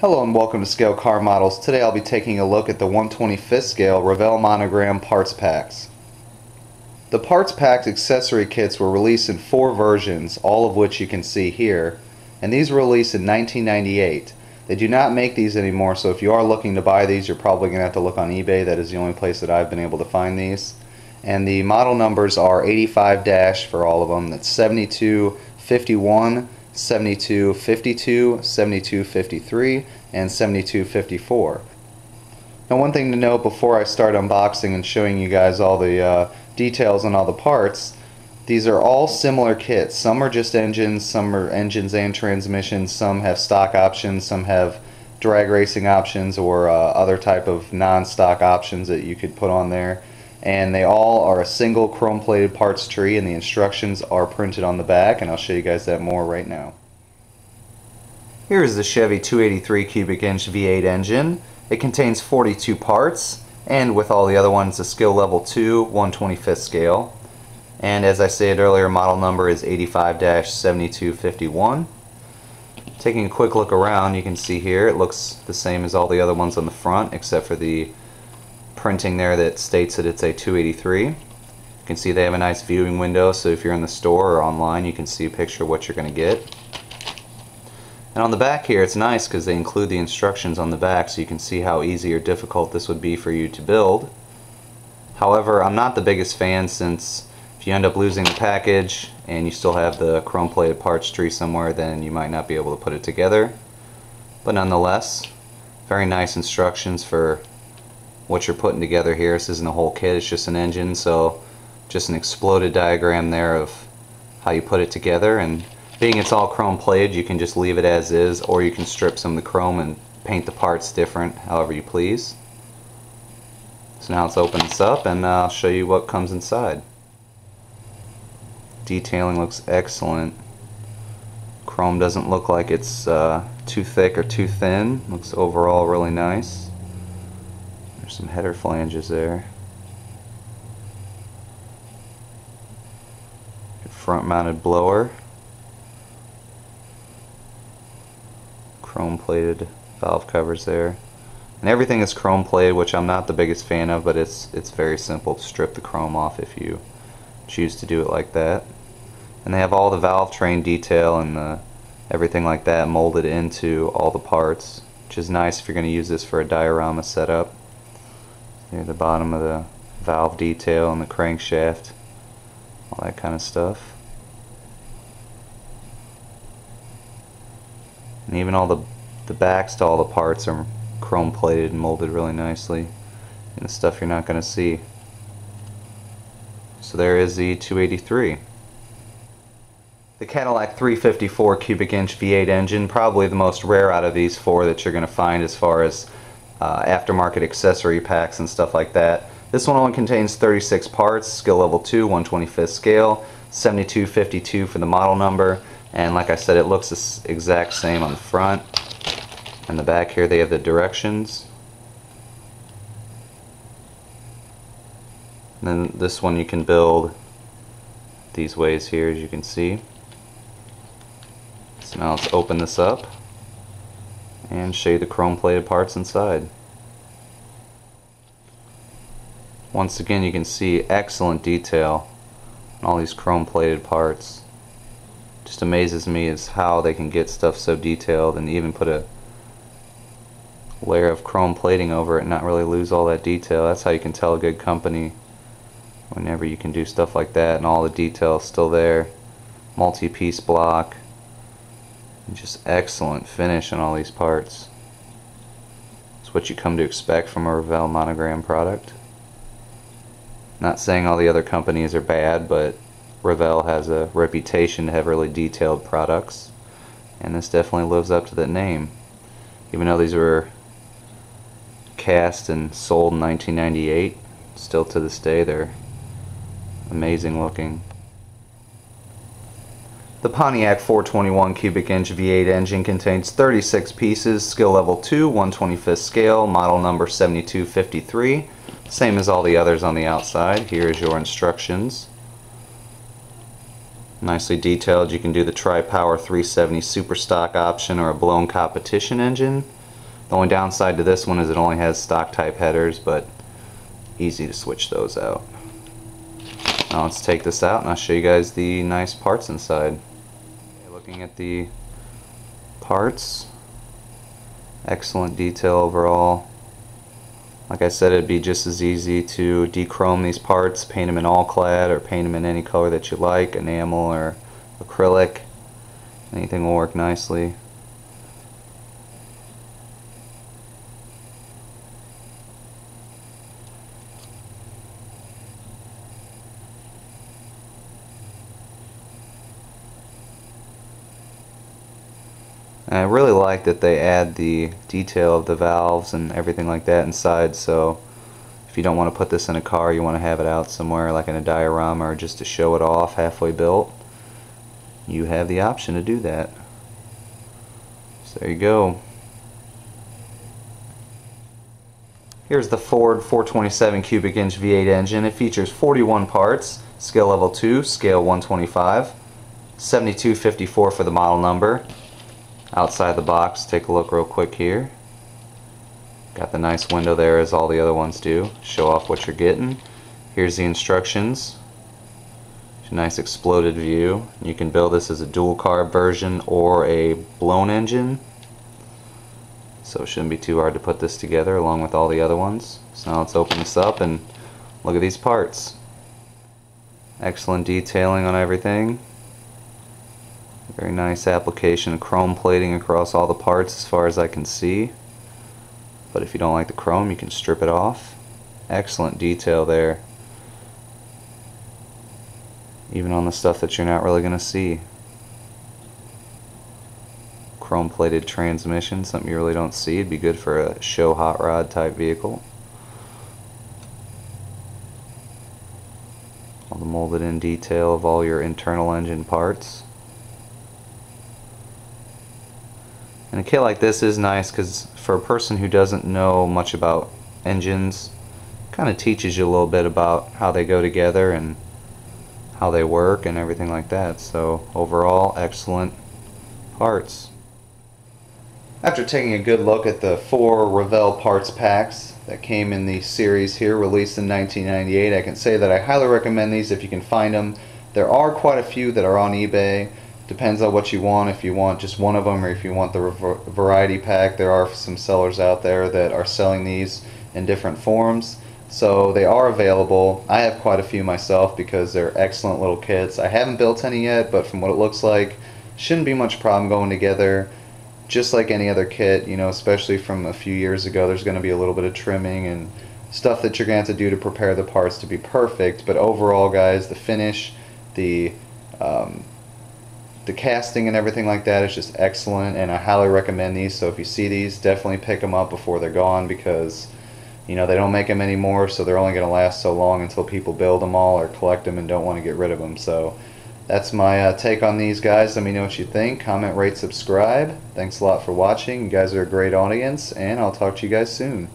Hello and welcome to Scale Car Models. Today I'll be taking a look at the 125th scale Revell Monogram Parts Paks. The Parts Paks accessory kits were released in four versions, all of which you can see here, and these were released in 1998. They do not make these anymore, so if you are looking to buy these, you're probably going to have to look on eBay. That is the only place that I've been able to find these. And the model numbers are 85 dash for all of them. That's 7251, 7252, 7253, and 7254. Now one thing to note before I start unboxing and showing you guys all the uh, details on all the parts, these are all similar kits. Some are just engines, some are engines and transmissions, some have stock options, some have drag racing options or uh, other type of non-stock options that you could put on there and they all are a single chrome plated parts tree and the instructions are printed on the back and I'll show you guys that more right now. Here is the Chevy 283 cubic inch V8 engine. It contains 42 parts and with all the other ones a skill level 2 125th scale and as I said earlier model number is 85-7251. Taking a quick look around you can see here it looks the same as all the other ones on the front except for the printing there that states that it's a 283. You can see they have a nice viewing window so if you're in the store or online you can see a picture of what you're going to get. And on the back here it's nice because they include the instructions on the back so you can see how easy or difficult this would be for you to build. However, I'm not the biggest fan since if you end up losing the package and you still have the chrome plated parts tree somewhere then you might not be able to put it together. But nonetheless, very nice instructions for what you're putting together here. This isn't a whole kit, it's just an engine, so just an exploded diagram there of how you put it together. And being it's all chrome plated, you can just leave it as is, or you can strip some of the chrome and paint the parts different, however you please. So now let's open this up and uh, I'll show you what comes inside. Detailing looks excellent. Chrome doesn't look like it's uh, too thick or too thin. Looks overall really nice. There's some header flanges there. Front mounted blower. Chrome plated valve covers there. And everything is chrome plated, which I'm not the biggest fan of, but it's it's very simple to strip the chrome off if you choose to do it like that. And they have all the valve train detail and the, everything like that molded into all the parts, which is nice if you're going to use this for a diorama setup near the bottom of the valve detail and the crankshaft all that kind of stuff. And even all the the backs to all the parts are chrome plated and molded really nicely and the stuff you're not going to see. So there is the 283 the Cadillac 354 cubic inch V8 engine probably the most rare out of these four that you're going to find as far as uh, aftermarket accessory packs and stuff like that. This one only contains 36 parts, skill level 2, 125th scale, 7252 for the model number, and like I said it looks the exact same on the front. And the back here they have the directions. And then this one you can build these ways here as you can see. So now let's open this up and you the chrome plated parts inside. Once again you can see excellent detail on all these chrome plated parts. Just amazes me is how they can get stuff so detailed and even put a layer of chrome plating over it and not really lose all that detail. That's how you can tell a good company whenever you can do stuff like that and all the detail is still there. Multi-piece block, just excellent finish on all these parts. It's what you come to expect from a Revell monogram product. Not saying all the other companies are bad, but Revell has a reputation to have really detailed products. And this definitely lives up to that name. Even though these were cast and sold in 1998, still to this day they're amazing looking. The Pontiac 421 cubic inch V8 engine contains 36 pieces, skill level 2, 125th scale, model number 7253. Same as all the others on the outside. Here's your instructions. Nicely detailed. You can do the Tri-Power 370 Super Stock option or a blown competition engine. The only downside to this one is it only has stock type headers, but easy to switch those out. Now let's take this out and I'll show you guys the nice parts inside. Looking at the parts, excellent detail overall. Like I said, it'd be just as easy to dechrome these parts, paint them in Alclad or paint them in any color that you like, enamel or acrylic. Anything will work nicely. And I really like that they add the detail of the valves and everything like that inside so if you don't want to put this in a car you want to have it out somewhere like in a diorama or just to show it off halfway built you have the option to do that. So there you go. Here's the Ford 427 cubic inch V8 engine. It features 41 parts, scale level 2, scale 125, 7254 for the model number outside the box. Take a look real quick here. Got the nice window there as all the other ones do. Show off what you're getting. Here's the instructions. Nice exploded view. You can build this as a dual carb version or a blown engine. So it shouldn't be too hard to put this together along with all the other ones. So now let's open this up and look at these parts. Excellent detailing on everything very nice application of chrome plating across all the parts as far as I can see. But if you don't like the chrome, you can strip it off. Excellent detail there. Even on the stuff that you're not really going to see. Chrome plated transmission, something you really don't see. It'd be good for a show hot rod type vehicle. All the molded in detail of all your internal engine parts. And a kit like this is nice because for a person who doesn't know much about engines, kind of teaches you a little bit about how they go together and how they work and everything like that. So overall, excellent parts. After taking a good look at the four Revell Parts Paks that came in the series here, released in 1998, I can say that I highly recommend these if you can find them. There are quite a few that are on eBay depends on what you want. If you want just one of them or if you want the variety pack there are some sellers out there that are selling these in different forms. So they are available. I have quite a few myself because they're excellent little kits. I haven't built any yet but from what it looks like shouldn't be much problem going together. Just like any other kit you know especially from a few years ago there's going to be a little bit of trimming and stuff that you're going to have to do to prepare the parts to be perfect. But overall guys the finish the um, the casting and everything like that is just excellent and I highly recommend these. So if you see these definitely pick them up before they're gone because you know they don't make them anymore so they're only going to last so long until people build them all or collect them and don't want to get rid of them so that's my uh, take on these guys. Let me know what you think. Comment rate subscribe. Thanks a lot for watching. You guys are a great audience and I'll talk to you guys soon